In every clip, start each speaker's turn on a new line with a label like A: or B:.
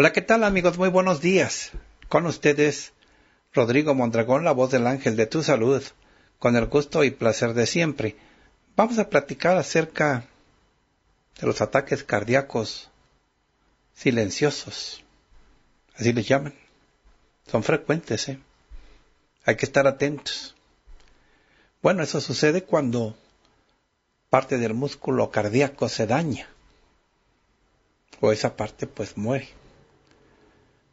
A: Hola, ¿qué tal amigos? Muy buenos días. Con ustedes, Rodrigo Mondragón, la voz del ángel de tu salud, con el gusto y placer de siempre. Vamos a platicar acerca de los ataques cardíacos silenciosos. Así les llaman. Son frecuentes, ¿eh? Hay que estar atentos. Bueno, eso sucede cuando parte del músculo cardíaco se daña. O esa parte pues muere.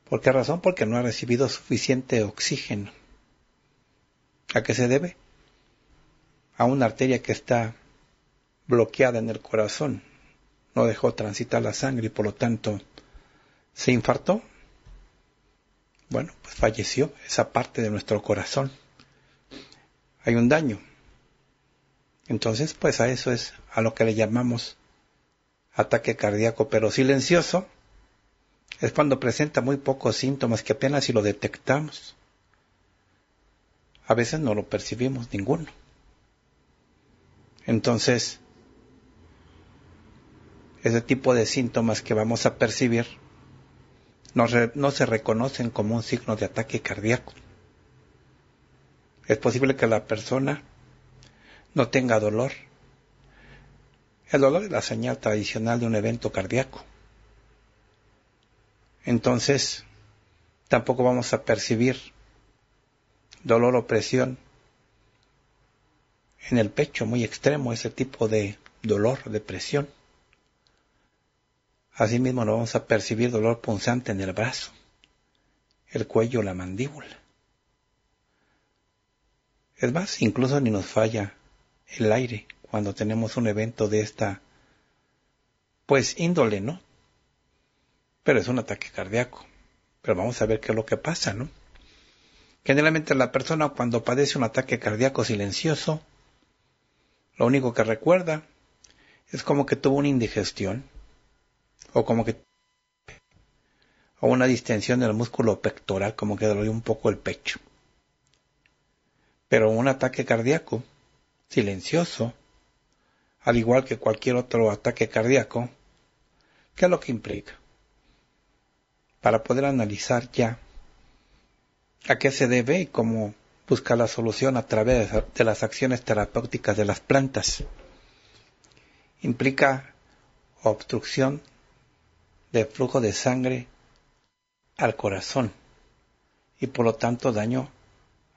A: ¿Por qué razón? Porque no ha recibido suficiente oxígeno. ¿A qué se debe? A una arteria que está bloqueada en el corazón. No dejó transitar la sangre y por lo tanto se infartó. Bueno, pues falleció esa parte de nuestro corazón. Hay un daño. Entonces, pues a eso es a lo que le llamamos ataque cardíaco, pero silencioso, es cuando presenta muy pocos síntomas que apenas si lo detectamos. A veces no lo percibimos ninguno. Entonces, ese tipo de síntomas que vamos a percibir no, no, se reconocen como un signo de ataque cardíaco. Es posible que la persona no tenga dolor. El dolor es la señal tradicional de un evento cardíaco entonces tampoco vamos a percibir dolor o presión en el pecho muy extremo, ese tipo de dolor, de presión. Asimismo no vamos a percibir dolor punzante en el brazo, el cuello, la mandíbula. Es más, incluso ni nos falla el aire cuando tenemos un evento de esta, pues índole, ¿no? Pero es un ataque cardíaco. Pero vamos a ver qué es lo que pasa, ¿no? Generalmente la persona cuando padece un ataque cardíaco silencioso, lo único que recuerda es como que tuvo una indigestión o como que o una distensión del músculo pectoral, como que dolió un poco el pecho. Pero un ataque cardíaco silencioso, al igual que cualquier otro ataque cardíaco, ¿qué es lo que implica? Para poder analizar ya a qué se debe y cómo buscar la solución a través de las acciones terapéuticas de las plantas. Implica obstrucción del flujo de sangre al corazón y por lo tanto daño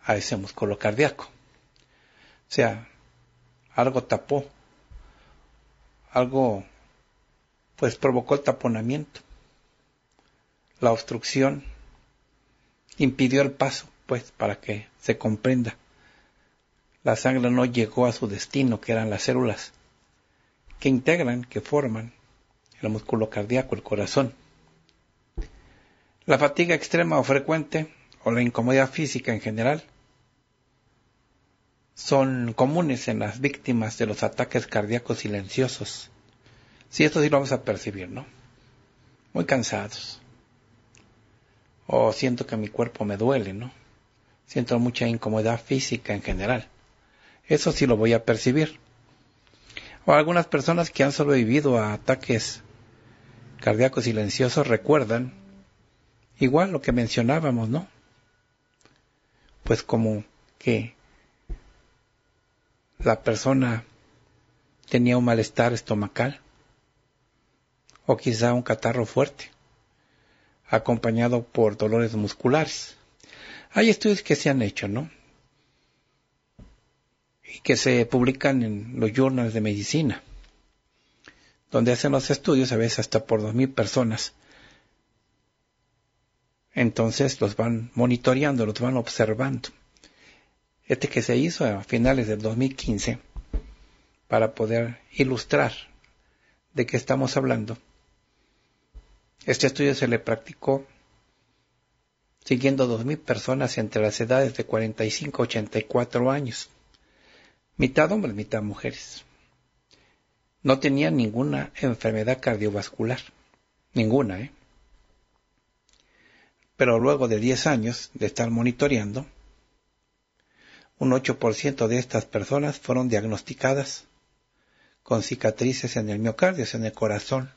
A: a ese músculo cardíaco. O sea, algo tapó, algo pues provocó el taponamiento la obstrucción impidió el paso, pues, para que se comprenda. La sangre no llegó a su destino, que eran las células que integran, que forman el músculo cardíaco, el corazón. La fatiga extrema o frecuente, o la incomodidad física en general, son comunes en las víctimas de los ataques cardíacos silenciosos. Sí, esto sí lo vamos a percibir, ¿no? Muy cansados, o siento que mi cuerpo me duele, ¿no? Siento mucha incomodidad física en general. Eso sí lo voy a percibir. O algunas personas que han sobrevivido a ataques cardíacos silenciosos recuerdan igual lo que mencionábamos, ¿no? Pues como que la persona tenía un malestar estomacal o quizá un catarro fuerte acompañado por dolores musculares. Hay estudios que se han hecho, ¿no? Y que se publican en los journals de medicina, donde hacen los estudios a veces hasta por dos mil personas. Entonces los van monitoreando, los van observando. Este que se hizo a finales del 2015 para poder ilustrar de qué estamos hablando. Este estudio se le practicó siguiendo 2.000 personas entre las edades de 45 a 84 años, mitad hombres, mitad mujeres. No tenían ninguna enfermedad cardiovascular, ninguna, ¿eh? Pero luego de 10 años de estar monitoreando, un 8% de estas personas fueron diagnosticadas con cicatrices en el miocardio, en el corazón.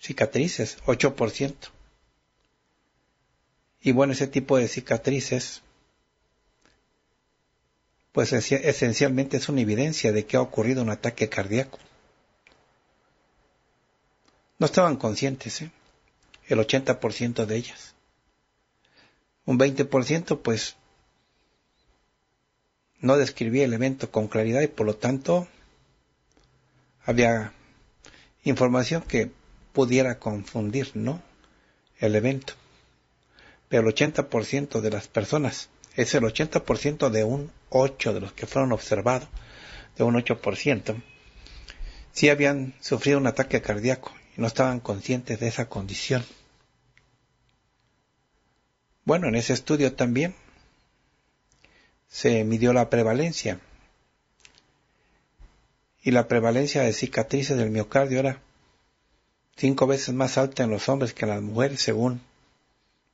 A: Cicatrices, 8%. Y bueno, ese tipo de cicatrices, pues esencialmente es una evidencia de que ha ocurrido un ataque cardíaco. No estaban conscientes, ¿eh? el 80% de ellas. Un 20% pues no describía el evento con claridad y por lo tanto había información que pudiera confundir, ¿no? El evento pero el 80% de las personas, es el 80% de un 8 de los que fueron observados, de un 8%, sí habían sufrido un ataque cardíaco y no estaban conscientes de esa condición. Bueno, en ese estudio también se midió la prevalencia y la prevalencia de cicatrices del miocardio era cinco veces más alta en los hombres que en las mujeres según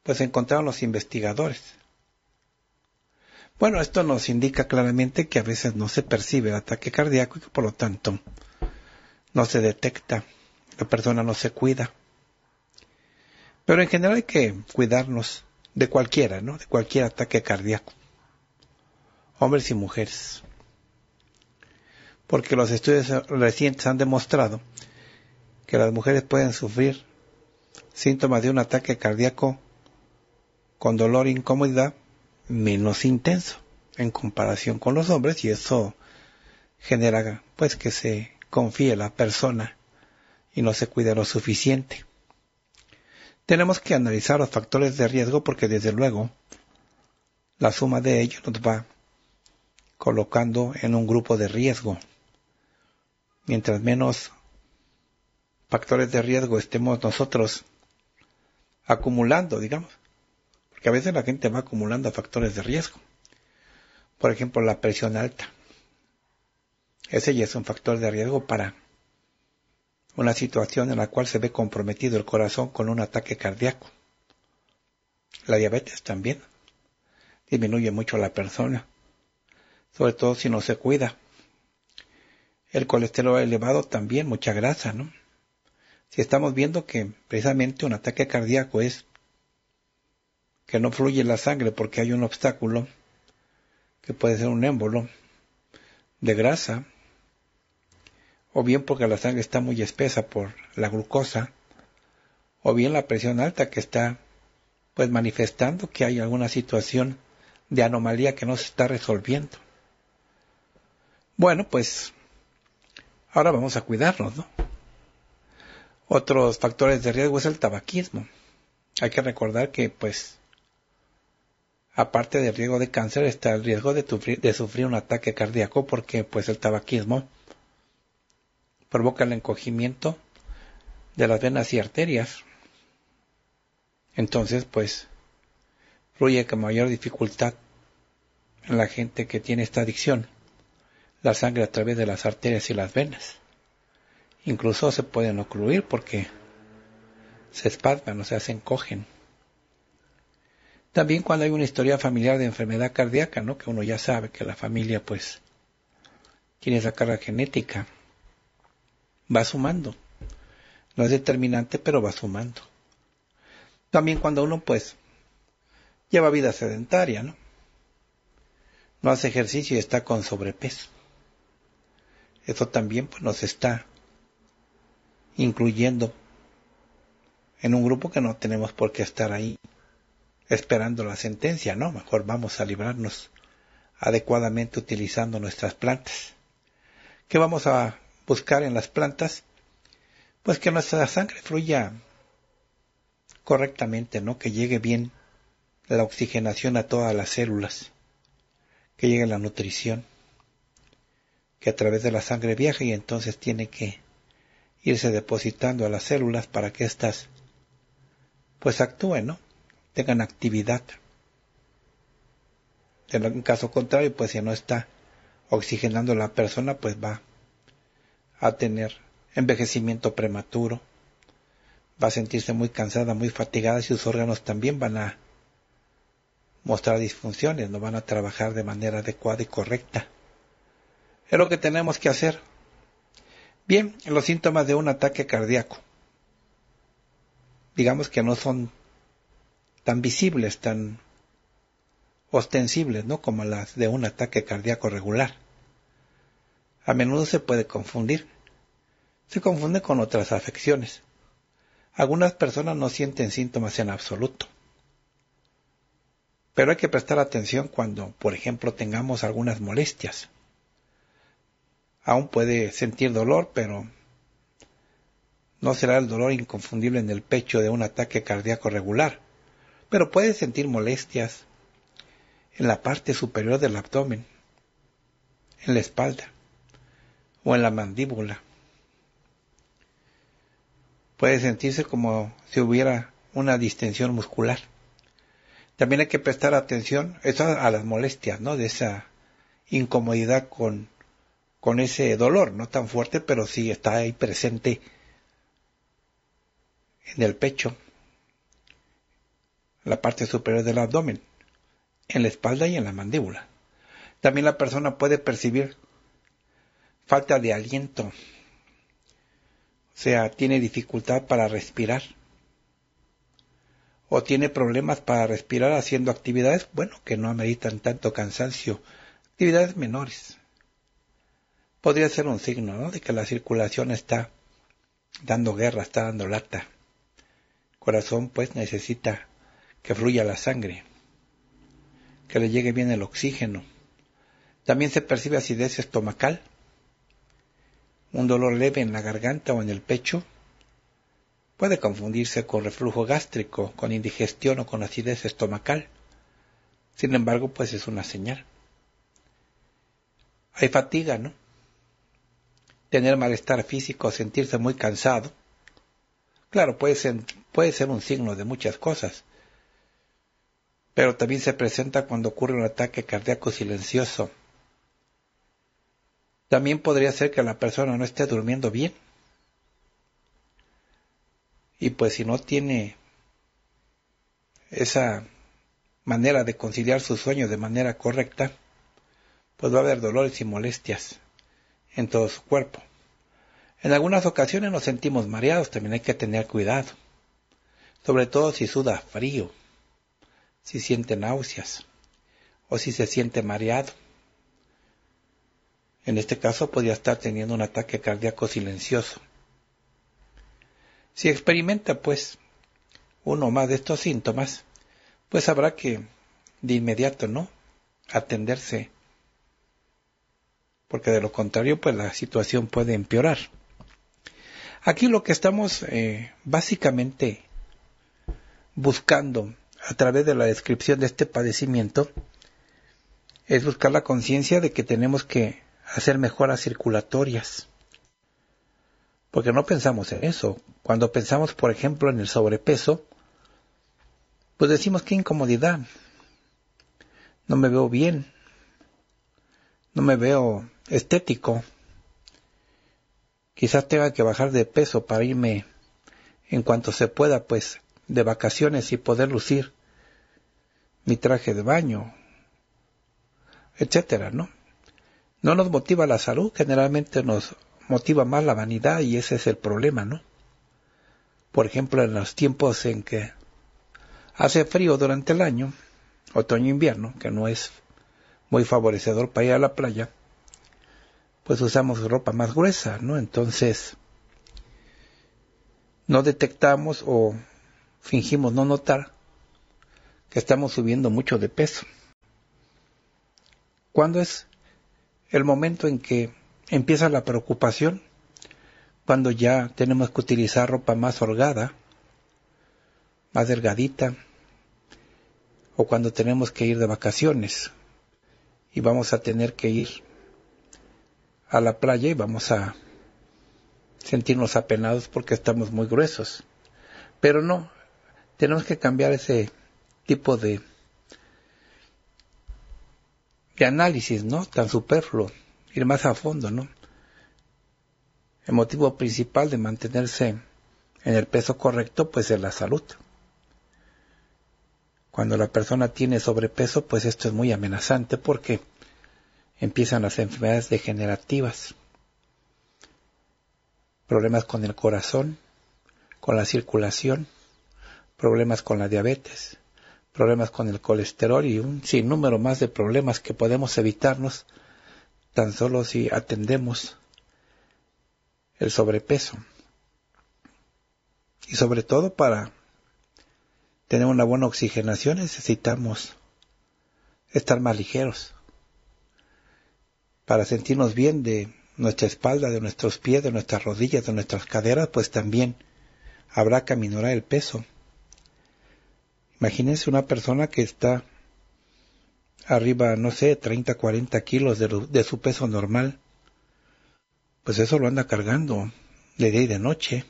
A: pues encontraron los investigadores. Bueno, esto nos indica claramente que a veces no se percibe el ataque cardíaco y que por lo tanto no se detecta, la persona no se cuida. Pero en general hay que cuidarnos de cualquiera, ¿no? De cualquier ataque cardíaco. Hombres y mujeres. Porque los estudios recientes han demostrado que las mujeres pueden sufrir síntomas de un ataque cardíaco con dolor e incomodidad menos intenso en comparación con los hombres y eso genera pues que se confíe la persona y no se cuide lo suficiente. Tenemos que analizar los factores de riesgo porque desde luego la suma de ellos nos va colocando en un grupo de riesgo. Mientras menos factores de riesgo estemos nosotros acumulando, digamos, porque a veces la gente va acumulando factores de riesgo. Por ejemplo, la presión alta. Ese ya es un factor de riesgo para una situación en la cual se ve comprometido el corazón con un ataque cardíaco. La diabetes también disminuye mucho la persona, sobre todo si no se cuida. El colesterol elevado también, mucha grasa, ¿no? Si estamos viendo que precisamente un ataque cardíaco es que no fluye la sangre porque hay un obstáculo, que puede ser un émbolo de grasa, o bien porque la sangre está muy espesa por la glucosa, o bien la presión alta que está pues manifestando que hay alguna situación de anomalía que no se está resolviendo. Bueno, pues ahora vamos a cuidarnos, ¿no? Otros factores de riesgo es el tabaquismo. Hay que recordar que pues aparte del riesgo de cáncer, está el riesgo de, sufrir, un ataque cardíaco porque pues el tabaquismo provoca el encogimiento de las venas y arterias. Entonces, pues, fluye con mayor dificultad en la gente que tiene esta adicción la sangre a través de las arterias y las venas. Incluso se pueden ocluir porque se espasman, o sea, se encogen. También cuando hay una historia familiar de enfermedad cardíaca, ¿no? Que uno ya sabe que la familia, pues, tiene esa carga genética. Va sumando. No es determinante, pero va sumando. También cuando uno, pues, lleva vida sedentaria, ¿no? No hace ejercicio y está con sobrepeso. Eso también, pues, nos está incluyendo en un grupo que no tenemos por qué estar ahí esperando la sentencia, ¿no? Mejor vamos a librarnos adecuadamente utilizando nuestras plantas. ¿Qué vamos a buscar en las plantas? Pues que nuestra sangre fluya correctamente, ¿no? Que llegue bien la oxigenación a todas las células, que llegue la nutrición, que a través de la sangre viaja y entonces tiene que irse depositando a las células para que éstas pues actúen, ¿no? Tengan actividad. En caso contrario, pues si no está oxigenando la persona, pues va a tener envejecimiento prematuro, va a sentirse muy cansada, muy fatigada y sus órganos también van a mostrar disfunciones, no van a trabajar de manera adecuada y correcta. Es lo que tenemos que hacer. Bien, los síntomas de un ataque cardíaco. Digamos que no son tan visibles, tan ostensibles, ¿no? Como las de un ataque cardíaco regular. A menudo se puede confundir se confunde con otras afecciones. Algunas personas no sienten síntomas en absoluto. Pero hay que prestar atención cuando, por ejemplo, tengamos algunas molestias. Aún puede sentir dolor, pero no será el dolor inconfundible en el pecho de un ataque cardíaco regular, pero puede sentir molestias en la parte superior del abdomen, en la espalda o en la mandíbula puede sentirse como si hubiera una distensión muscular. También hay que prestar atención a las molestias, ¿no? De esa incomodidad con, con ese dolor, no tan fuerte, pero sí está ahí presente en el pecho, en la parte superior del abdomen, en la espalda y en la mandíbula. También la persona puede percibir falta de aliento, o sea, tiene dificultad para respirar o tiene problemas para respirar haciendo actividades, bueno, que no ameritan tanto cansancio, actividades menores. Podría ser un signo, ¿no? De que la circulación está dando guerra, está dando lata. El corazón, pues, necesita que fluya la sangre, que le llegue bien el oxígeno. También se percibe acidez estomacal, un dolor leve en la garganta o en el pecho puede confundirse con reflujo gástrico, con indigestión o con acidez estomacal. Sin embargo, pues es una señal. Hay fatiga, ¿no? Tener malestar físico, sentirse muy cansado. Claro, puede ser, puede ser un signo de muchas cosas, pero también se presenta cuando ocurre un ataque cardíaco silencioso también podría ser que la persona no esté durmiendo bien. Y pues si no tiene esa manera de conciliar su sueño de manera correcta, pues va a haber dolores y molestias en todo su cuerpo. En algunas ocasiones nos sentimos mareados, también hay que tener cuidado, sobre todo si suda frío, si siente náuseas o si se siente mareado. En este caso podría estar teniendo un ataque cardíaco silencioso. Si experimenta, pues, uno más de estos síntomas, pues habrá que de inmediato, ¿no? Atenderse. Porque de lo contrario, pues la situación puede empeorar. Aquí lo que estamos eh, básicamente buscando a través de la descripción de este padecimiento es buscar la conciencia de que tenemos que hacer mejoras circulatorias. Porque no pensamos en eso. Cuando pensamos, por ejemplo, en el sobrepeso, pues decimos qué incomodidad. No me veo bien. No me veo estético. Quizás tenga que bajar de peso para irme en cuanto se pueda, pues, de vacaciones y poder lucir mi traje de baño, etcétera, ¿no? no nos motiva la salud, generalmente nos motiva más la vanidad y ese es el problema, ¿no? Por ejemplo, en los tiempos en que hace frío durante el año, otoño-invierno, que no es muy favorecedor para ir a la playa, pues usamos ropa más gruesa, ¿no? Entonces, no detectamos o fingimos no notar que estamos subiendo mucho de peso. ¿Cuándo es el momento en que empieza la preocupación, cuando ya tenemos que utilizar ropa más holgada, más delgadita, o cuando tenemos que ir de vacaciones y vamos a tener que ir a la playa y vamos a sentirnos apenados porque estamos muy gruesos. Pero no, tenemos que cambiar ese tipo de, de análisis, ¿no? Tan superfluo, ir más a fondo, ¿no? El motivo principal de mantenerse en el peso correcto, pues es la salud. Cuando la persona tiene sobrepeso, pues esto es muy amenazante porque empiezan las enfermedades degenerativas, problemas con el corazón, con la circulación, problemas con la diabetes, problemas con el colesterol y un sinnúmero más de problemas que podemos evitarnos tan solo si atendemos el sobrepeso. Y sobre todo para tener una buena oxigenación necesitamos estar más ligeros. Para sentirnos bien de nuestra espalda, de nuestros pies, de nuestras rodillas, de nuestras caderas, pues también habrá que aminorar el peso. Imagínense una persona que está arriba, no sé, 30, 40 kilos de, su peso normal. Pues eso lo anda cargando de día y de noche.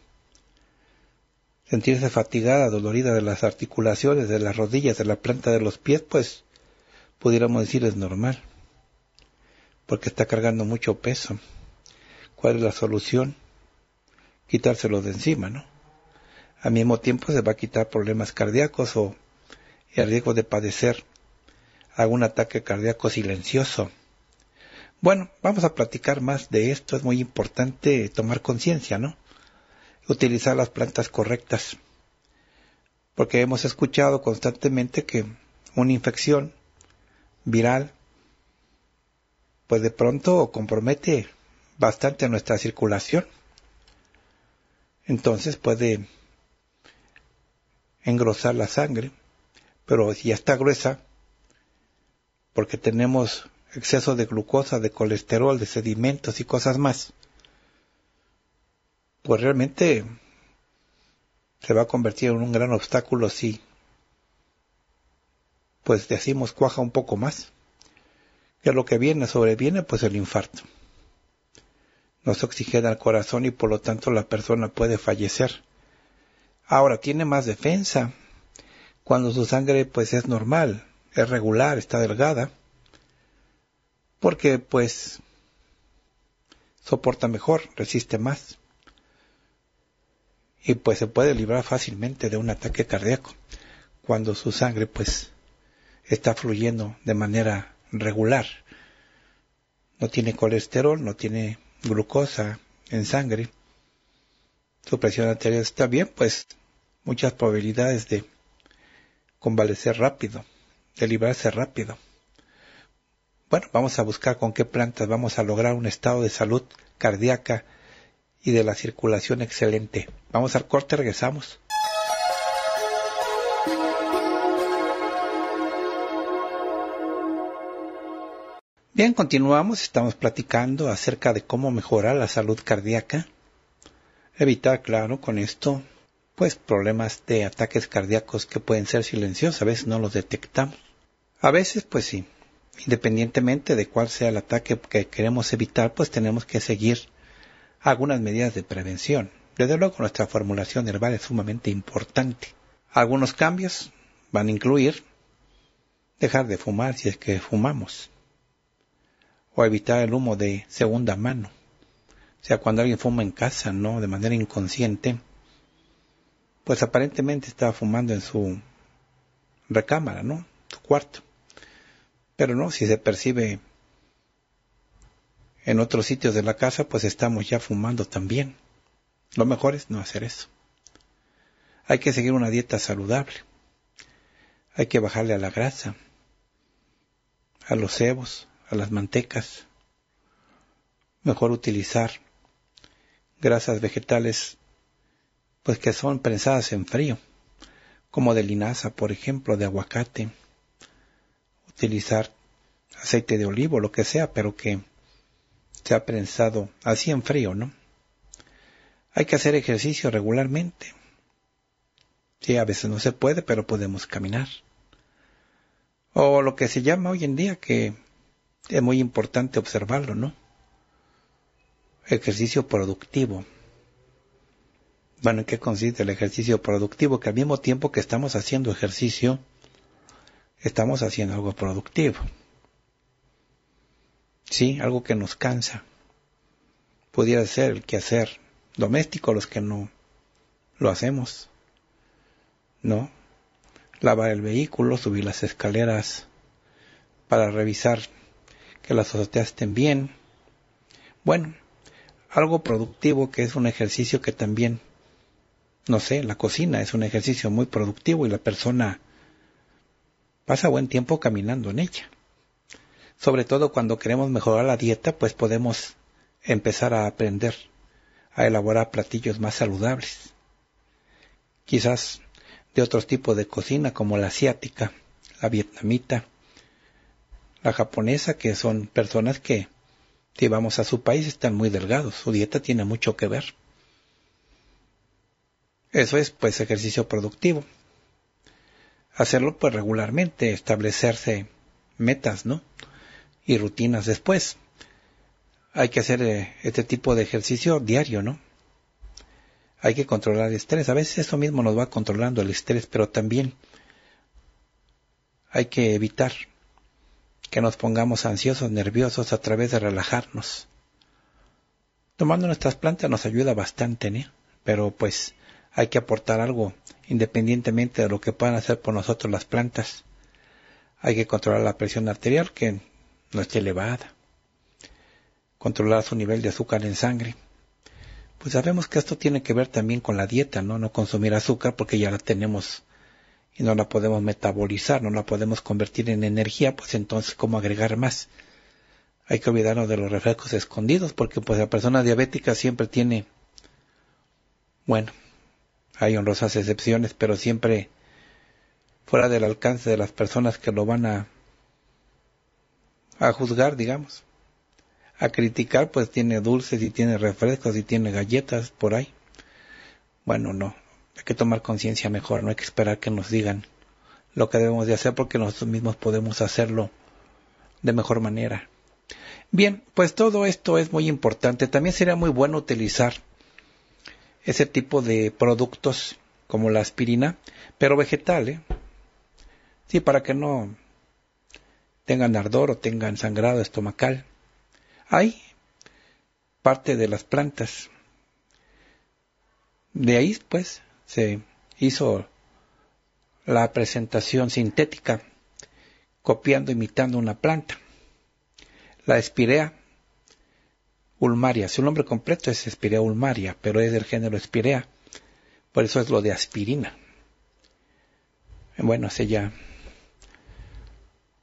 A: Sentirse fatigada, dolorida de las articulaciones, de las rodillas, de la planta de los pies, pues pudiéramos decir es normal. Porque está cargando mucho peso. ¿Cuál es la solución? Quitárselo de encima, ¿no? al mismo tiempo se va a quitar problemas cardíacos o el riesgo de padecer algún ataque cardíaco silencioso. Bueno, vamos a platicar más de esto. Es muy importante tomar conciencia, ¿no? Utilizar las plantas correctas. Porque hemos escuchado constantemente que una infección viral, pues de pronto compromete bastante nuestra circulación. Entonces puede engrosar la sangre, pero si ya está gruesa, porque tenemos exceso de glucosa, de colesterol, de sedimentos y cosas más, pues realmente se va a convertir en un gran obstáculo si pues decimos cuaja un poco más. Que lo que viene, sobreviene, pues el infarto. No se oxigena el corazón y por lo tanto la persona puede fallecer. Ahora tiene más defensa cuando su sangre pues es normal, es regular, está delgada, porque pues soporta mejor, resiste más y pues se puede librar fácilmente de un ataque cardíaco cuando su sangre pues está fluyendo de manera regular. No tiene colesterol, no tiene glucosa en sangre su presión arterial está bien, pues muchas probabilidades de convalecer rápido, de librarse rápido. Bueno, vamos a buscar con qué plantas vamos a lograr un estado de salud cardíaca y de la circulación excelente. Vamos al corte, regresamos. Bien, continuamos, estamos platicando acerca de cómo mejorar la salud cardíaca Evitar, claro, con esto, pues problemas de ataques cardíacos que pueden ser silenciosos, a veces no los detectamos. A veces, pues sí, independientemente de cuál sea el ataque que queremos evitar, pues tenemos que seguir algunas medidas de prevención. Desde luego, nuestra formulación herbal es sumamente importante. Algunos cambios van a incluir dejar de fumar si es que fumamos, o evitar el humo de segunda mano, o sea, cuando alguien fuma en casa, ¿no? De manera inconsciente, pues aparentemente está fumando en su recámara, ¿no? Su cuarto. Pero no, si se percibe en otros sitios de la casa, pues estamos ya fumando también. Lo mejor es no hacer eso. Hay que seguir una dieta saludable. Hay que bajarle a la grasa, a los cebos, a las mantecas. Mejor utilizar grasas vegetales pues que son prensadas en frío, como de linaza, por ejemplo, de aguacate, utilizar aceite de olivo, lo que sea, pero que se ha prensado así en frío, ¿no? Hay que hacer ejercicio regularmente. Sí, a veces no se puede, pero podemos caminar. O lo que se llama hoy en día, que es muy importante observarlo, ¿no? Ejercicio productivo. Bueno, ¿en qué consiste el ejercicio productivo? Que al mismo tiempo que estamos haciendo ejercicio, estamos haciendo algo productivo. Sí, algo que nos cansa. Pudiera ser el quehacer doméstico, los que no lo hacemos. ¿No? Lavar el vehículo, subir las escaleras para revisar que las azoteas estén bien. Bueno, algo productivo que es un ejercicio que también, no sé, la cocina es un ejercicio muy productivo y la persona pasa buen tiempo caminando en ella. Sobre todo cuando queremos mejorar la dieta, pues podemos empezar a aprender a elaborar platillos más saludables. Quizás de otros tipos de cocina como la asiática, la vietnamita, la japonesa, que son personas que si vamos a su país están muy delgados, su dieta tiene mucho que ver. Eso es pues ejercicio productivo. Hacerlo pues regularmente, establecerse metas, ¿no? Y rutinas después hay que hacer eh, este tipo de ejercicio diario, ¿no? Hay que controlar el estrés. A veces eso mismo nos va controlando el estrés, pero también hay que evitar que nos pongamos ansiosos, nerviosos a través de relajarnos. Tomando nuestras plantas nos ayuda bastante, ¿no? Pero pues hay que aportar algo independientemente de lo que puedan hacer por nosotros las plantas. Hay que controlar la presión arterial que no esté elevada controlar su nivel de azúcar en sangre. Pues sabemos que esto tiene que ver también con la dieta, ¿no? No consumir azúcar porque ya la tenemos y no la podemos metabolizar, no la podemos convertir en energía, pues entonces ¿cómo agregar más? Hay que olvidarnos de los refrescos escondidos porque pues la persona diabética siempre tiene, bueno, hay honrosas excepciones, pero siempre fuera del alcance de las personas que lo van a, a juzgar, digamos a criticar, pues tiene dulces y tiene refrescos y tiene galletas por ahí. Bueno, no, hay que tomar conciencia mejor, no hay que esperar que nos digan lo que debemos de hacer porque nosotros mismos podemos hacerlo de mejor manera. Bien, pues todo esto es muy importante. También sería muy bueno utilizar ese tipo de productos como la aspirina, pero vegetal, ¿eh? Sí, para que no tengan ardor o tengan sangrado estomacal. Hay parte de las plantas. De ahí, pues, se hizo la presentación sintética, copiando, imitando una planta. La espirea ulmaria, su nombre completo es espirea ulmaria, pero es del género espirea, por eso es lo de aspirina. Bueno, hace ya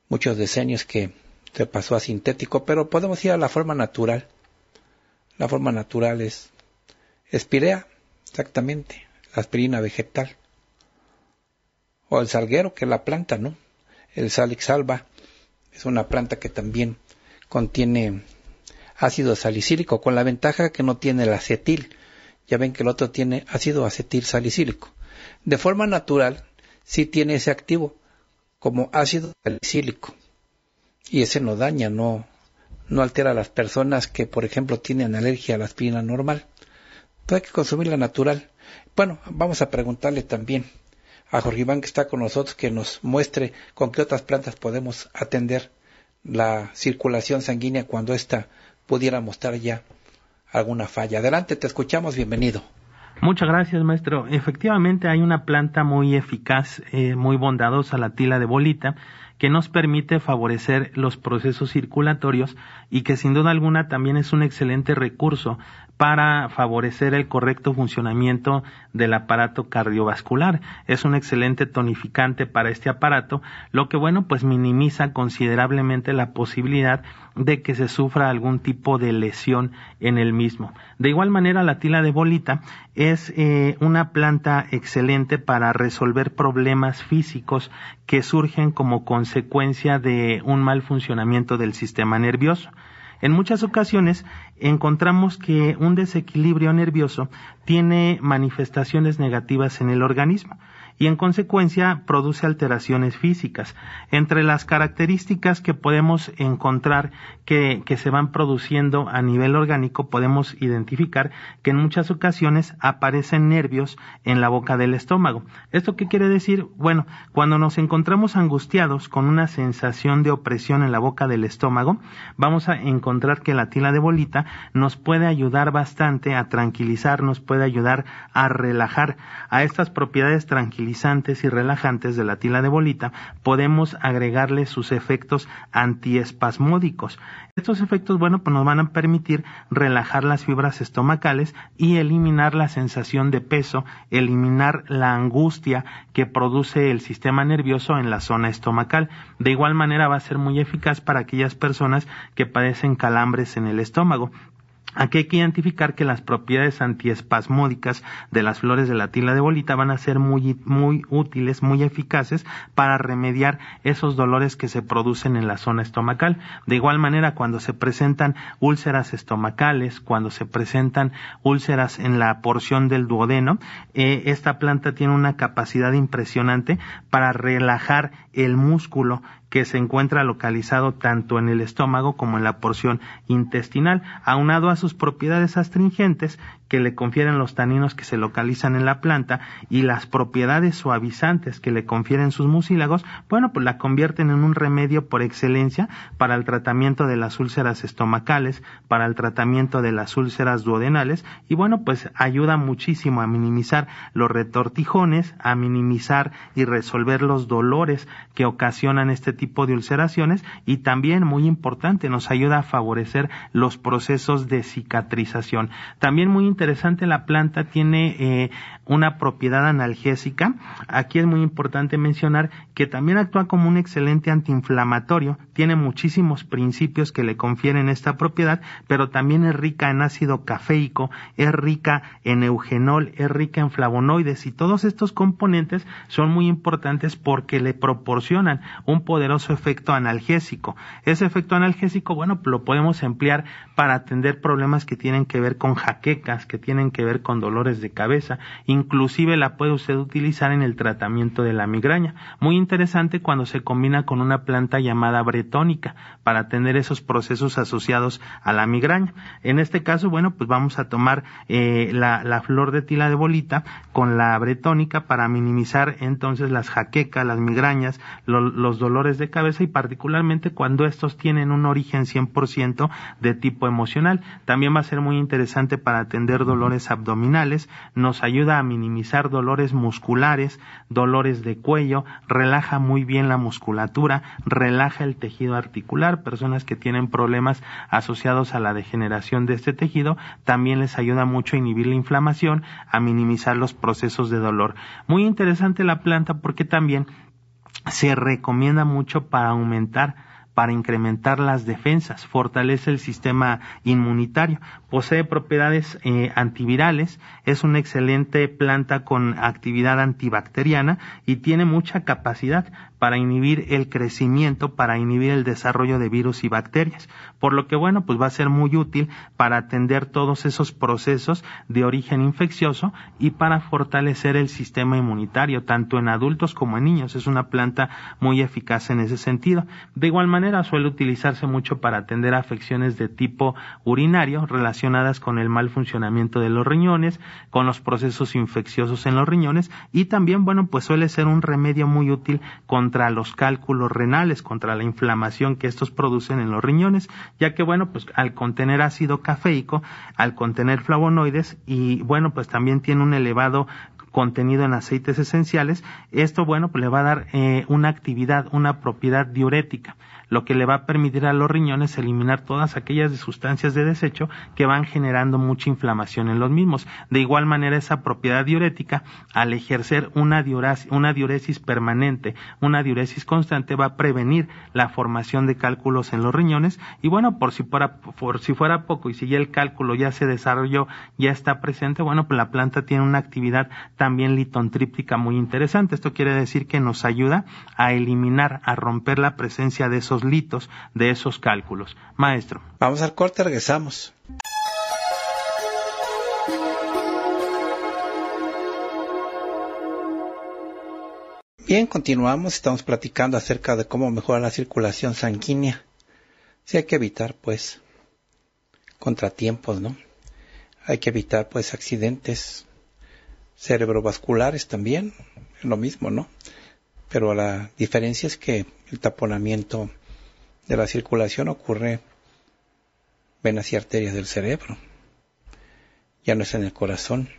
A: muchos decenios que se pasó a sintético, pero podemos ir a la forma natural. La forma natural es espirea, exactamente, aspirina vegetal. O el salguero, que es la planta, ¿no? El salix alba es una planta que también contiene ácido salicílico, con la ventaja que no tiene el acetil. Ya ven que el otro tiene ácido acetil salicílico. De forma natural, sí tiene ese activo, como ácido salicílico y ese no daña, no, no altera a las personas que, por ejemplo, tienen alergia a la aspirina normal. Entonces hay que consumirla natural. Bueno, vamos a preguntarle también a Jorge Iván que está con nosotros que nos muestre con qué otras plantas podemos atender la circulación sanguínea cuando ésta pudiera mostrar ya alguna falla. Adelante, te escuchamos, bienvenido.
B: Muchas gracias, maestro. Efectivamente, hay una planta muy eficaz, eh, muy bondadosa, la tila de bolita, que nos permite favorecer los procesos circulatorios y que sin duda alguna también es un excelente recurso para favorecer el correcto funcionamiento del aparato cardiovascular. Es un excelente tonificante para este aparato, lo que bueno, pues minimiza considerablemente la posibilidad de que se sufra algún tipo de lesión en el mismo. De igual manera, la tila de bolita es eh, una planta excelente para resolver problemas físicos que surgen como consecuencia de un mal funcionamiento del sistema nervioso. En muchas ocasiones encontramos que un desequilibrio nervioso tiene manifestaciones negativas en el organismo y en consecuencia produce alteraciones físicas. Entre las características que podemos encontrar que, que se van produciendo a nivel orgánico podemos identificar que en muchas ocasiones aparecen nervios en la boca del estómago. ¿Esto qué quiere decir? Bueno, cuando nos encontramos angustiados con una sensación de opresión en la boca del estómago, vamos a encontrar que la tila de bolita nos puede ayudar bastante a tranquilizar, nos puede ayudar a relajar. A estas propiedades y relajantes de la tila de bolita podemos agregarle sus efectos antiespasmódicos. Estos efectos, bueno, pues nos van a permitir relajar las fibras estomacales y eliminar la sensación de peso, eliminar la angustia que produce el sistema nervioso en la zona estomacal. De igual manera va a ser muy eficaz para aquellas personas que padecen calambres en el estómago. Aquí hay que identificar que las propiedades antiespasmódicas de las flores de la tila de bolita van a ser muy, muy útiles, muy eficaces para remediar esos dolores que se producen en la zona estomacal. De igual manera, cuando se presentan úlceras estomacales, cuando se presentan úlceras en la porción del duodeno, eh, esta planta tiene una capacidad impresionante para relajar el músculo que se encuentra localizado tanto en el estómago como en la porción intestinal, aunado a sus propiedades astringentes que le confieren los taninos que se localizan en la planta y las propiedades suavizantes que le confieren sus mucílagos, bueno, pues la convierten en un remedio por excelencia para el tratamiento de las úlceras estomacales, para el tratamiento de las úlceras duodenales y bueno, pues ayuda muchísimo a minimizar los retortijones, a minimizar y resolver los dolores que ocasionan este tipo de ulceraciones y también muy importante nos ayuda a favorecer los procesos de cicatrización. También muy interesante, la planta tiene eh, una propiedad analgésica. Aquí es muy importante mencionar que también actúa como un excelente antiinflamatorio, tiene muchísimos principios que le confieren esta propiedad, pero también es rica en ácido cafeico, es rica en eugenol, es rica en flavonoides y todos estos componentes son muy importantes porque le proporcionan un poderoso efecto analgésico. Ese efecto analgésico, bueno, lo podemos emplear para atender problemas que tienen que ver con jaquecas, que tienen que ver con dolores de cabeza, inclusive la puede usted utilizar en el tratamiento de la migraña. Muy interesante cuando se combina con una planta llamada bretónica para atender esos procesos asociados a la migraña. En este caso, bueno, pues vamos a tomar eh, la, flor de tila de bolita con la bretónica para minimizar entonces las jaquecas, las migrañas, los dolores de cabeza y particularmente cuando estos tienen un origen 100% de tipo emocional. También va a ser muy interesante para atender dolores abdominales, nos ayuda a minimizar dolores musculares, dolores de cuello, relaja muy bien la musculatura, relaja el tejido articular, personas que tienen problemas asociados a la degeneración de este tejido, también les ayuda mucho a inhibir la inflamación, a minimizar los procesos de dolor. Muy interesante la planta porque también se recomienda mucho para aumentar para incrementar las defensas, fortalece el sistema inmunitario, posee propiedades eh, antivirales, es una excelente planta con actividad antibacteriana y tiene mucha capacidad para inhibir el crecimiento, para inhibir el desarrollo de virus y bacterias. Por lo que, bueno, pues va a ser muy útil para atender todos esos procesos de origen infeccioso y para fortalecer el sistema inmunitario, tanto en adultos como en niños. Es una planta muy eficaz en ese sentido. De igual manera, suele utilizarse mucho para atender afecciones de tipo urinario relacionadas con el mal funcionamiento de los riñones, con los procesos infecciosos en los riñones y también, bueno, pues suele ser un remedio muy útil contra contra los cálculos renales, contra la inflamación que estos producen en los riñones, ya que bueno, pues al contener ácido cafeico, al contener flavonoides y bueno, pues también tiene un elevado contenido en aceites esenciales, esto bueno, pues le va a dar eh, una actividad, una propiedad diurética lo que le va a permitir a los riñones eliminar todas aquellas sustancias de desecho que van generando mucha inflamación en los mismos. De igual manera, esa propiedad diurética, al ejercer una, una diuresis permanente, una diuresis constante, va a prevenir la formación de cálculos en los riñones. Y bueno, por si fuera, por si fuera poco y si ya el cálculo ya se desarrolló, ya está presente, bueno, pues la planta tiene una actividad también litontríptica muy interesante. Esto quiere decir que nos ayuda a eliminar, a romper la presencia de esos litos de esos cálculos. Maestro.
A: Vamos al corte, regresamos. Bien, continuamos, estamos platicando acerca de cómo mejorar la circulación sanguínea. Sí hay que evitar, pues, contratiempos, ¿no? Hay que evitar, pues, accidentes cerebrovasculares también, lo mismo, ¿no? Pero la diferencia es que el taponamiento de la circulación ocurre venas y arterias del cerebro. Ya no es en el corazón.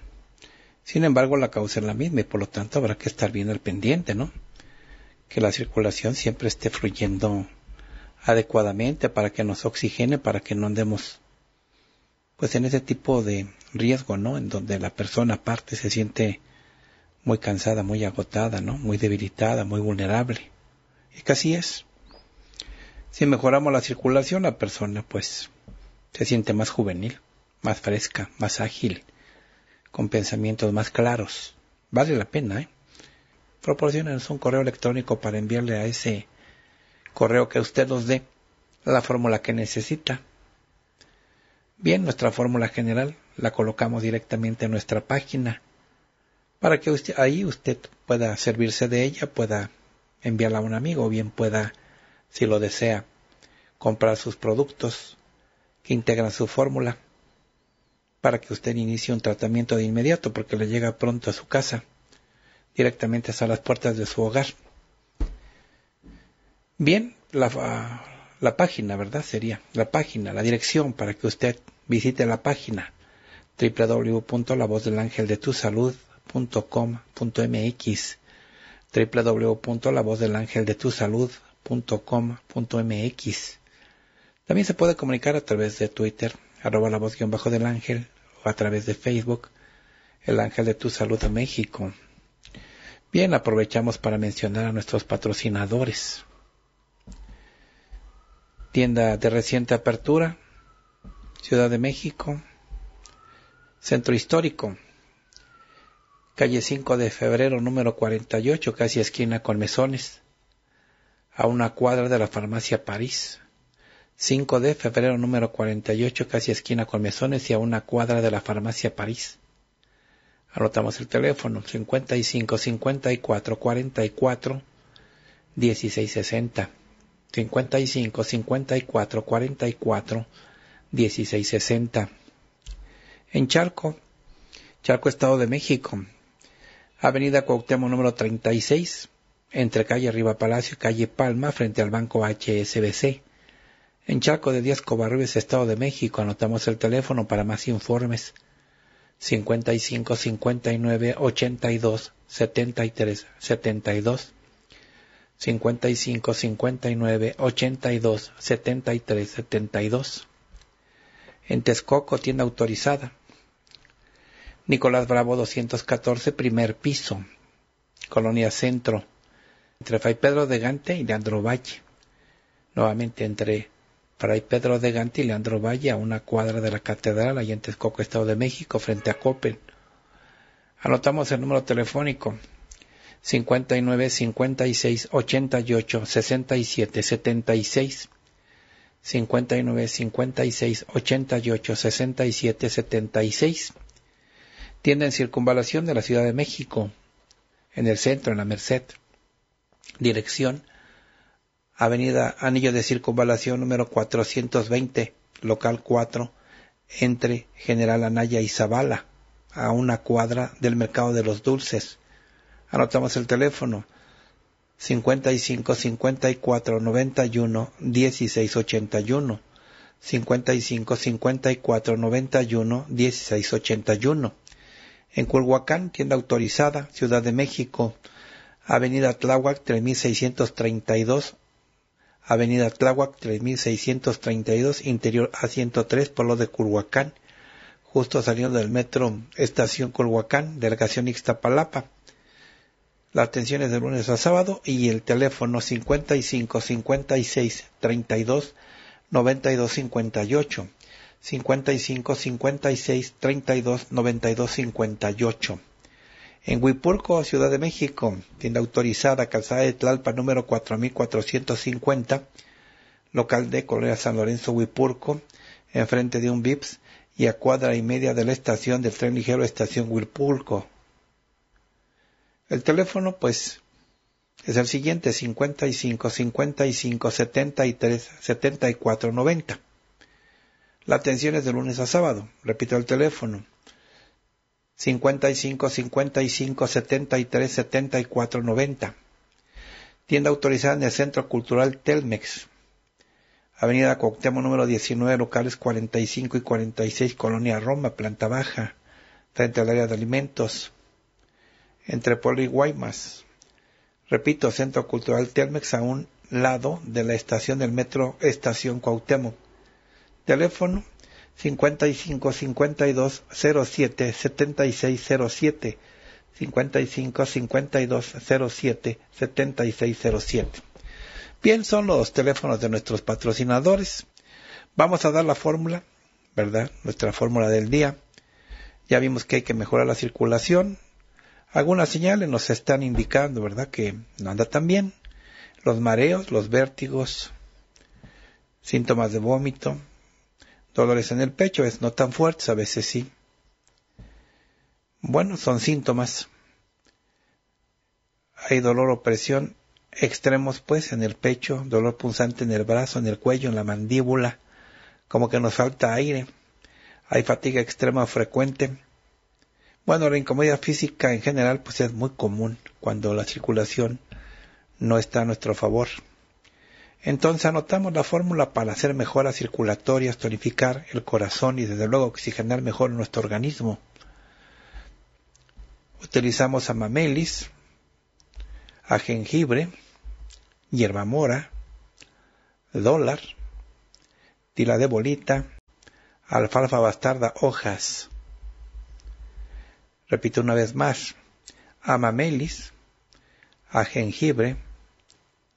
A: Sin embargo, la causa es la misma y por lo tanto habrá que estar bien al pendiente, ¿no? Que la circulación siempre esté fluyendo adecuadamente para que nos oxigene, para que no andemos pues en ese tipo de riesgo, ¿no? En donde la persona aparte se siente muy cansada, muy agotada, ¿no? Muy debilitada, muy vulnerable. Y que así es. Si mejoramos la circulación, la persona pues se siente más juvenil, más fresca, más ágil, con pensamientos más claros. Vale la pena, ¿eh? Proporcionenos un correo electrónico para enviarle a ese correo que usted nos dé la fórmula que necesita. Bien, nuestra fórmula general la colocamos directamente en nuestra página para que usted, ahí usted pueda servirse de ella, pueda enviarla a un amigo bien pueda, si lo desea, comprar sus productos que integran su fórmula para que usted inicie un tratamiento de inmediato porque le llega pronto a su casa, directamente hasta las puertas de su hogar. Bien, la, la página, ¿verdad? Sería la página, la dirección para que usted visite la página www.lavozdelangeldetusalud.com.mx www.lavozdelangeldetusalud.com.mx También se puede comunicar a través de Twitter, arroba la voz bajo del ángel, a través de Facebook, el Ángel de tu Salud de México. Bien, aprovechamos para mencionar a nuestros patrocinadores. Tienda de reciente apertura, Ciudad de México, Centro Histórico, calle 5 de febrero número 48, casi esquina con Mesones, a una cuadra de la farmacia París. 5 de febrero número 48, casi esquina con Mesones y a una cuadra de la farmacia París. Anotamos el teléfono 55 54 44 16 60. 55 54 44 16 60. En Charco, Charco Estado de México, Avenida Cuauhtémoc número 36, entre calle Arriba Palacio y calle Palma, frente al banco HSBC. En Chaco de Díaz Covarrubias, Estado de México, anotamos el teléfono para más informes. 55 59 82 73 72 55 59 82 73 72 En Texcoco, tienda autorizada. Nicolás Bravo 214, primer piso. Colonia Centro. Entre Fray Pedro de Gante y Leandro Valle. Nuevamente entre Fray Pedro de Gante y Leandro Valle a una cuadra de la catedral, allá en Texcoco, Estado de México, frente a Copen. Anotamos el número telefónico 59 56 88 67 76 59 56 88 67 76 Tienda en circunvalación de la Ciudad de México, en el centro, en la Merced. Dirección Avenida Anillo de Circunvalación número 420, local 4, entre General Anaya y Zavala, a una cuadra del Mercado de los Dulces. Anotamos el teléfono 55 54 91 16 81 55 54 91 16 81 en Culhuacán, tienda autorizada, Ciudad de México, Avenida Tláhuac 3632 Avenida Tláhuac 3632, interior A103, pueblo de Culhuacán, justo saliendo del metro Estación Culhuacán, delegación Ixtapalapa. La atención es de lunes a sábado y el teléfono 55 56 32 92 58 55 56 32 92 58 en Huipulco, Ciudad de México, tienda autorizada, calzada de Tlalpa número 4450, local de Colonia San Lorenzo, Huipulco, enfrente de un VIPS y a cuadra y media de la estación del tren ligero estación Huipulco. El teléfono, pues, es el siguiente 55 55 73 74 90. La atención es de lunes a sábado. Repito el teléfono 55 55 73 74 90. Tienda autorizada en el Centro Cultural Telmex. Avenida Cuauhtémoc número 19, locales 45 y 46, Colonia Roma, planta baja, frente al área de alimentos, entre Pueblo y Guaymas. Repito, Centro Cultural Telmex a un lado de la estación del metro Estación Cuauhtémoc. Teléfono 55 52 07 76 07 55 52 07 76 07. Bien, son los teléfonos de nuestros patrocinadores. Vamos a dar la fórmula, ¿verdad? Nuestra fórmula del día. Ya vimos que hay que mejorar la circulación, algunas señales nos están indicando, ¿verdad?, que no anda tan bien. Los mareos, los vértigos, síntomas de vómito, dolores en el pecho, es no tan fuertes, a veces sí. Bueno, son síntomas. Hay dolor o presión extremos, pues, en el pecho, dolor punzante en el brazo, en el cuello, en la mandíbula, como que nos falta aire. Hay fatiga extrema frecuente, bueno, la incomodidad física en general pues es muy común cuando la circulación no está a nuestro favor. Entonces anotamos la fórmula para hacer mejoras circulatorias, tonificar el corazón y desde luego oxigenar mejor nuestro organismo. Utilizamos amamelis, a jengibre, hierba mora, dólar, tila de bolita, alfalfa bastarda, hojas, Repito una vez más, amamelis, a jengibre,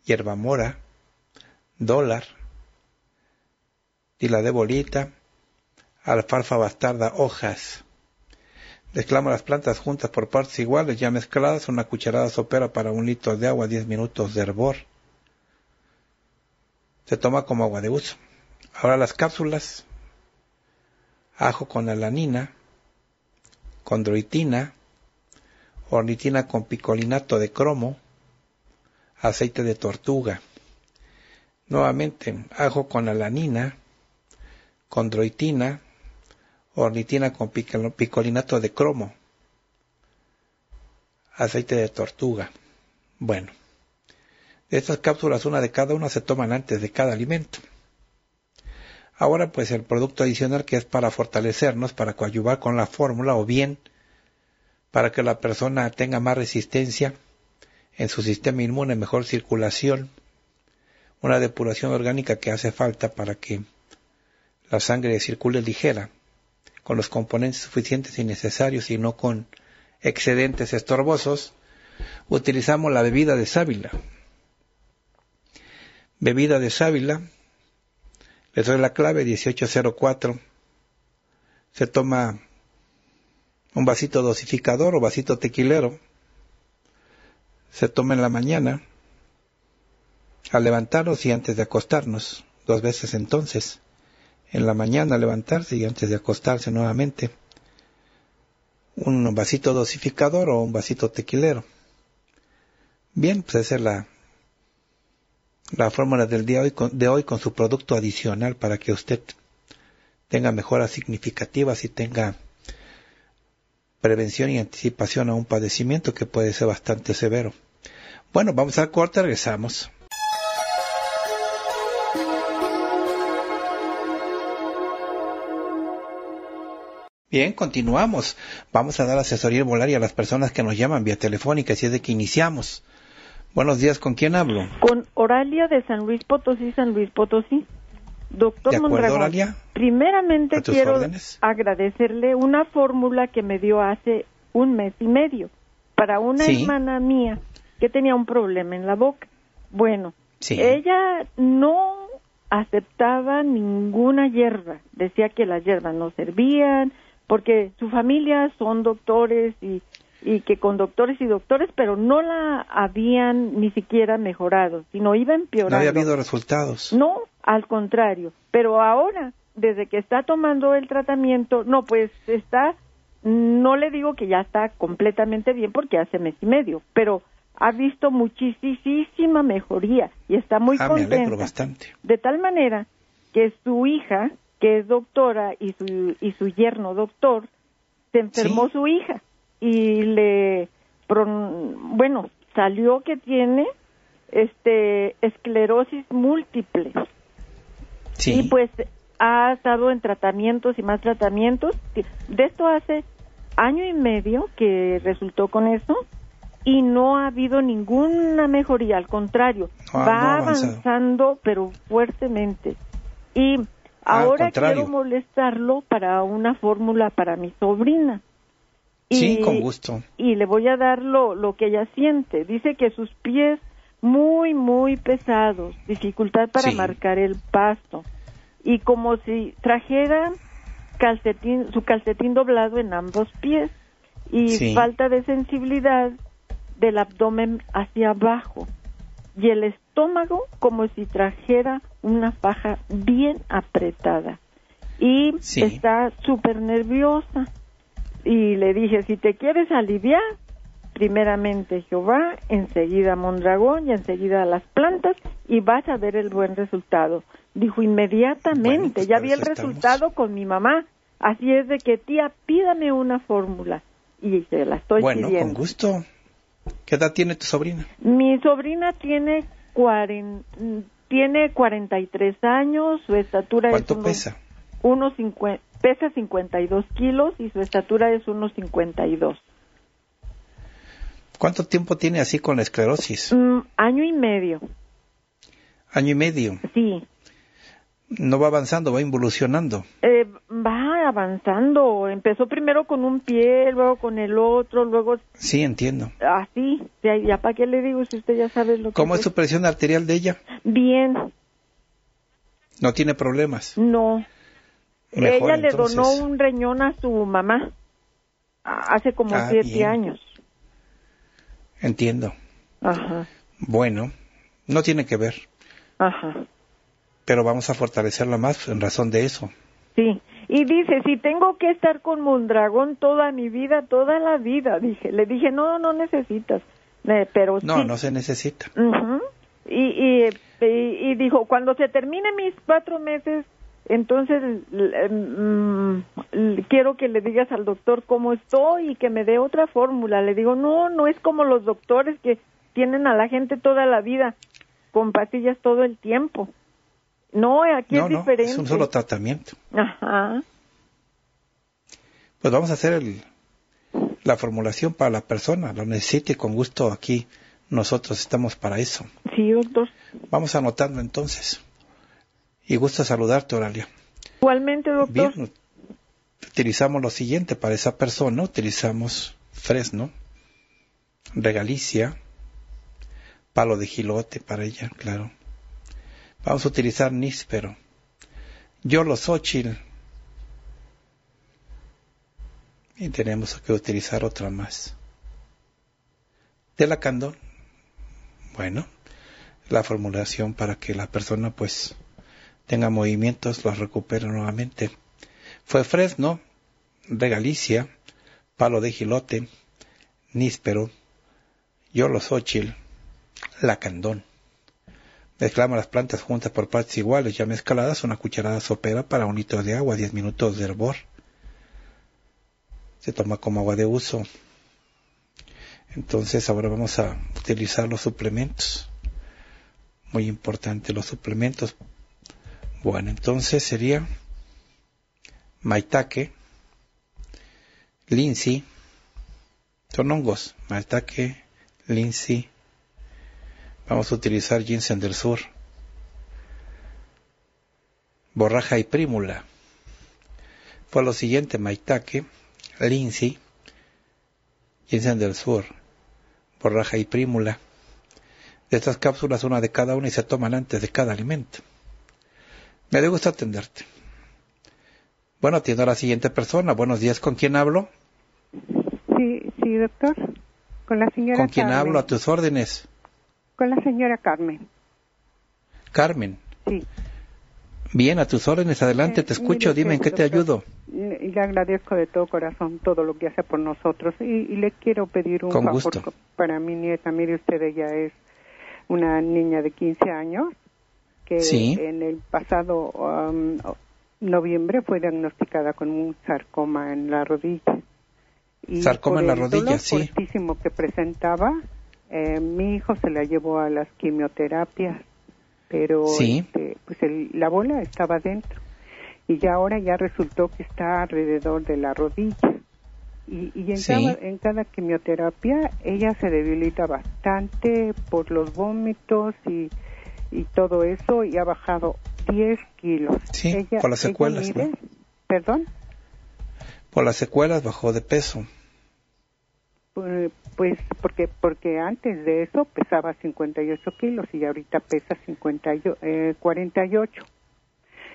A: hierba mora, dólar, tila de bolita, alfalfa bastarda, hojas. Mezclamos las plantas juntas por partes iguales, ya mezcladas, una cucharada sopera para un litro de agua, 10 minutos de hervor. Se toma como agua de uso. Ahora las cápsulas, ajo con alanina, condroitina, ornitina con picolinato de cromo, aceite de tortuga. Nuevamente, ajo con alanina, condroitina, ornitina con picolinato de cromo, aceite de tortuga. Bueno, de estas cápsulas, una de cada una se toman antes de cada alimento. Ahora pues el producto adicional que es para fortalecernos, para coadyuvar con la fórmula o bien para que la persona tenga más resistencia en su sistema inmune, mejor circulación, una depuración orgánica que hace falta para que la sangre circule ligera, con los componentes suficientes y necesarios y no con excedentes estorbosos, utilizamos la bebida de sábila. Bebida de sábila les doy la clave 1804. Se toma un vasito dosificador o vasito tequilero. Se toma en la mañana, al levantarnos y antes de acostarnos, dos veces entonces. En la mañana levantarse y antes de acostarse nuevamente. Un vasito dosificador o un vasito tequilero. Bien, pues esa es la, la fórmula del día de hoy con su producto adicional para que usted tenga mejoras significativas y tenga prevención y anticipación a un padecimiento que puede ser bastante severo. Bueno, vamos a corte, regresamos. Bien, continuamos. Vamos a dar asesoría volaria a las personas que nos llaman vía telefónica, así es de que iniciamos. Buenos días, ¿con quién hablo?
C: Con Oralia de San Luis Potosí, San Luis Potosí. Doctor
A: ¿De acuerdo, Oralia?
C: primeramente quiero agradecerle una fórmula que me dio hace un mes y medio para una hermana mía que tenía un problema en la boca. Bueno, ella no aceptaba ninguna hierba, decía que las hierbas no servían, porque su familia son doctores y y que con doctores y doctores, pero no la habían ni siquiera mejorado, sino iba empeorando.
A: No había habido resultados.
C: No, al contrario. Pero ahora, desde que está tomando el tratamiento, no, pues está, no le digo que ya está completamente bien porque hace mes y medio, pero ha visto muchísima mejoría y está muy
A: ah,
C: contenta.
A: bastante.
C: De tal manera que su hija, que es doctora y su y su yerno doctor, se enfermó su hija y le bueno, salió que tiene este esclerosis múltiple.
A: Sí.
C: Y pues ha estado en tratamientos y más tratamientos. De esto hace año y medio que resultó con eso y no ha habido ninguna mejoría, al contrario,
A: ah,
C: va avanzando pero fuertemente. Y ahora quiero molestarlo para una fórmula para mi sobrina.
A: sí, con gusto.
C: Y le voy a dar lo, lo que ella siente. Dice que sus pies muy, muy pesados, dificultad para marcar el pasto. Y como si trajera calcetín, su calcetín doblado en ambos pies y falta de sensibilidad del abdomen hacia abajo y el estómago como si trajera una faja bien apretada. Y está súper nerviosa. Y le dije si te quieres aliviar primeramente Jehová enseguida Mondragón y enseguida las plantas y vas a ver el buen resultado. Dijo inmediatamente pues ya vi el resultado con mi mamá. Así es de que tía pídame una fórmula. Y se la estoy
A: bueno con gusto. ¿Qué edad tiene tu sobrina?
C: Mi sobrina tiene, cuaren, tiene 43 años, su estatura
A: ¿Cuánto
C: es...
A: pesa?
C: Uno pesa 52 kilos y su estatura es 1,52.
A: ¿Cuánto tiempo tiene así con la esclerosis?
C: Mm, año y medio.
A: ¿Año y medio?
C: Sí
A: no va avanzando, va involucionando.
C: Eh, va avanzando. Empezó primero con un pie, luego con el otro, luego.
A: Sí, entiendo.
C: Así. ¿Ya para qué le digo si usted ya sabe lo que.
A: ¿Cómo es su presión arterial de ella?
C: Bien.
A: ¿No tiene problemas?
C: No. ella le donó un riñón a su mamá hace como ah, siete años.
A: Entiendo.
C: Ajá.
A: Bueno, no tiene que ver.
C: Ajá
A: pero vamos a fortalecerla más en razón de eso.
C: Sí, y dice, si tengo que estar con Mondragón toda mi vida, toda la vida, dije, le dije, no, no necesitas, eh, pero
A: No, no se necesita.
C: y, y, dijo, cuando se termine mis cuatro meses, entonces mm, quiero que le digas al doctor cómo estoy y que me dé otra fórmula. Le digo, no, no es como los doctores que tienen a la gente toda la vida con pastillas todo el tiempo. No, aquí es diferente.
A: es un solo tratamiento.
C: Ajá.
A: Pues vamos a hacer el, la formulación para la persona, lo necesite con gusto aquí. Nosotros estamos para eso.
C: Sí, doctor.
A: Vamos anotando entonces. Y gusto saludarte, Oralia.
C: Igualmente, doctor.
A: Bien, utilizamos lo siguiente para esa persona. Utilizamos fresno, regalicia, palo de gilote para ella, claro. Vamos a utilizar níspero. Yo los ochil. Y tenemos que utilizar otra más. De la candón. Bueno, la formulación para que la persona pues tenga movimientos, los recupere nuevamente. Fue fresno, de Galicia, palo de gilote, níspero, yo los ochil, lacandón. Mezclamos las plantas juntas por partes iguales, ya mezcladas, una cucharada sopera para un litro de agua, 10 minutos de hervor. Se toma como agua de uso. Entonces ahora vamos a utilizar los suplementos. Muy importante los suplementos. Bueno, entonces sería maitake, linsi, son hongos, maitake, linsi, Vamos a utilizar ginseng del sur. Borraja y prímula. Fue lo siguiente, maitake, linsi, ginseng del sur, borraja y prímula. De estas cápsulas, una de cada una y se toman antes de cada alimento. Me da gusto atenderte. Bueno, atiendo a la siguiente persona. Buenos días, ¿con quién hablo?
D: Sí, sí, doctor. Con la señora.
A: ¿Con quién hablo? A tus órdenes.
D: Con la señora Carmen.
A: Carmen.
D: Sí.
A: Bien, a tus órdenes, adelante, te escucho, dime en qué te ayudo.
D: Y le agradezco de todo corazón todo lo que hace por nosotros y, le quiero pedir un favor para mi nieta. Mire usted, ella es una niña de 15 años que en el pasado um, noviembre fue diagnosticada con un sarcoma en la rodilla.
A: Y sarcoma en la rodilla,
D: el sí. que presentaba, eh, mi hijo se la llevó a las quimioterapias, pero este, pues la bola estaba dentro y ya ahora ya resultó que está alrededor de la rodilla. Y, y en, cada, en cada quimioterapia ella se debilita bastante por los vómitos y, y todo eso y ha bajado 10 kilos.
A: Sí, por las secuelas.
D: ¿Perdón?
A: Por las secuelas bajó de peso.
D: Pues, pues porque porque antes de eso pesaba 58 kilos y ahorita pesa 50, eh, 48.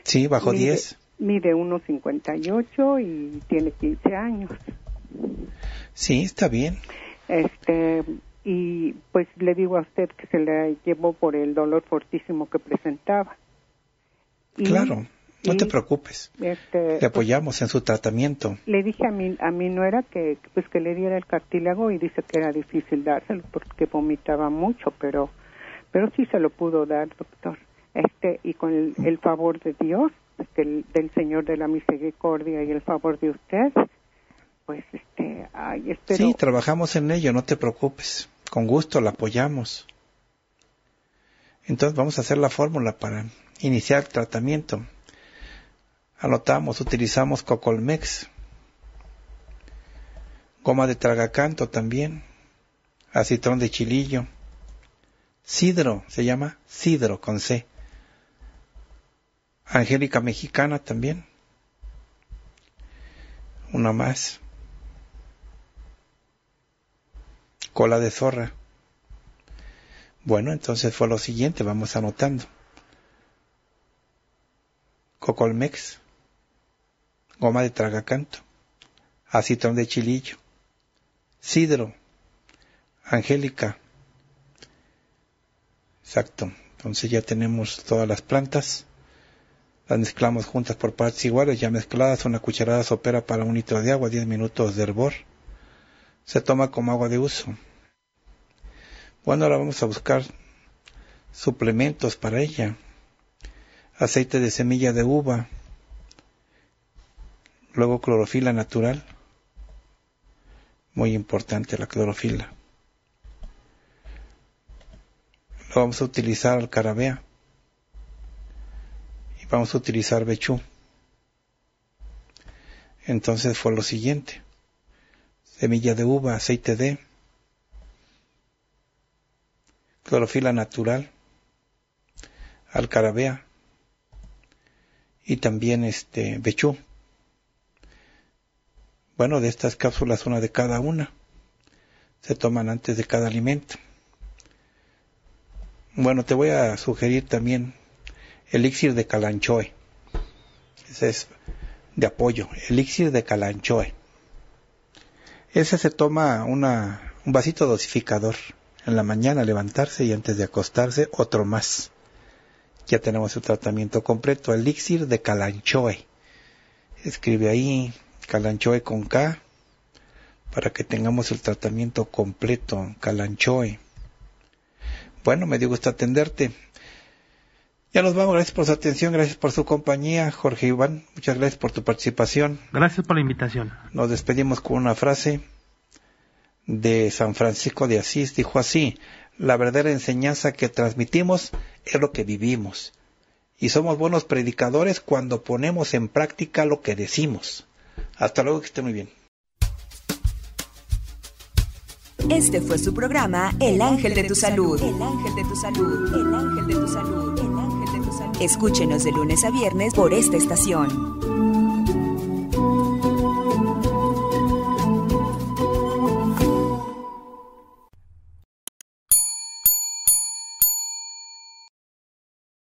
A: Sí, bajó 10.
D: Mide 1,58 y tiene 15 años.
A: Sí, está bien.
D: Este, y pues le digo a usted que se le llevó por el dolor fortísimo que presentaba
A: claro, no te preocupes. Este, le apoyamos en su tratamiento.
D: Le dije a mi, a mi nuera que, pues, que le diera el cartílago y dice que era difícil dárselo porque vomitaba mucho, pero, pero sí se lo pudo dar, doctor. Este, y con el, favor de Dios, del Señor de la Misericordia y el favor de usted, pues este, ay, espero.
A: Sí, trabajamos en ello, no te preocupes. Con gusto la apoyamos. Entonces vamos a hacer la fórmula para iniciar el tratamiento. Anotamos, utilizamos Cocolmex, goma de tragacanto también, acitrón de chilillo, sidro, se llama sidro con C, angélica mexicana también, una más, cola de zorra. Bueno, entonces fue lo siguiente, vamos anotando. Cocolmex, goma de tragacanto, acitrón de chilillo, sidro, angélica. Exacto. Entonces ya tenemos todas las plantas. Las mezclamos juntas por partes iguales, ya mezcladas, una cucharada sopera para un litro de agua, 10 minutos de hervor. Se toma como agua de uso. Bueno, ahora vamos a buscar suplementos para ella aceite de semilla de uva, luego clorofila natural, muy importante la clorofila. Lo vamos a utilizar al carabea y vamos a utilizar bechú. Entonces fue lo siguiente. Semilla de uva, aceite de clorofila natural, alcarabea, y también este bechú. Bueno, de estas cápsulas una de cada una. Se toman antes de cada alimento. Bueno, te voy a sugerir también elixir de calanchoe. Ese es de apoyo, elixir de calanchoe. Ese se toma una, un vasito dosificador en la mañana levantarse y antes de acostarse otro más ya tenemos el tratamiento completo, elixir de Calanchoe. Escribe ahí Calanchoe con K para que tengamos el tratamiento completo, Calanchoe. Bueno, me dio gusto atenderte. Ya nos vamos, gracias por su atención, gracias por su compañía, Jorge Iván, muchas gracias por tu participación.
B: Gracias por la invitación.
A: Nos despedimos con una frase de San Francisco de Asís, dijo así, la verdadera enseñanza que transmitimos es lo que vivimos. Y somos buenos predicadores cuando ponemos en práctica lo que decimos. Hasta luego, que esté muy bien.
E: Este fue su programa El Ángel de tu Salud. El Ángel de tu Salud. El Ángel de tu Salud. El Ángel de tu Salud. Escúchenos de lunes a viernes por esta estación.